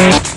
we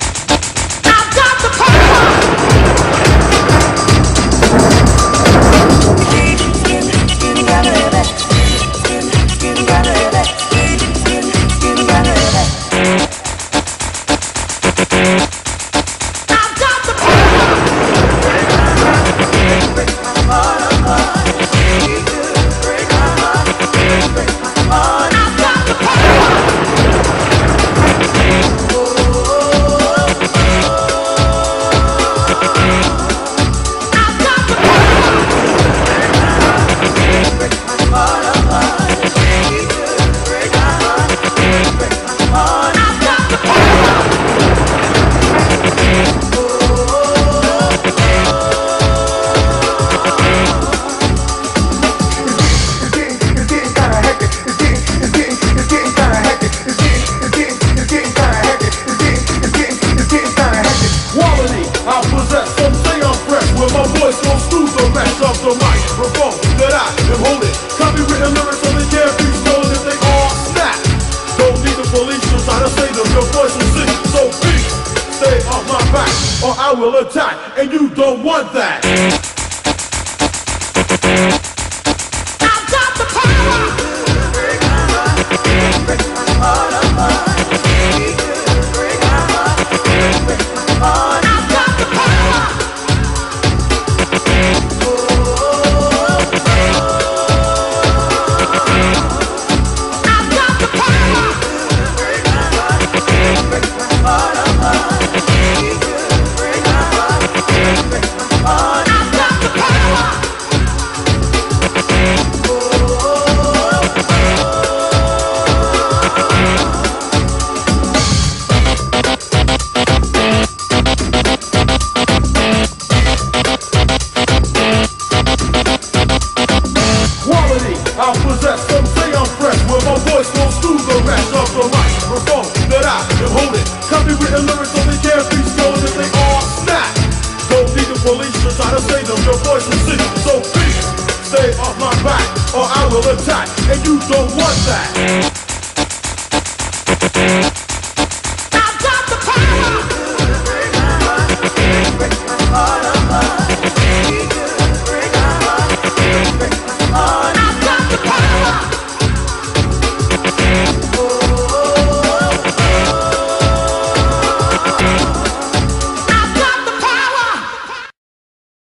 or I will attack, and you don't want that. Of the microphone that I am holding. Copywritten lyrics only can't be stolen they all snap. Don't need the police to try to save them. Your voice is sick, so please stay off my back, or I will attack, and you don't want that.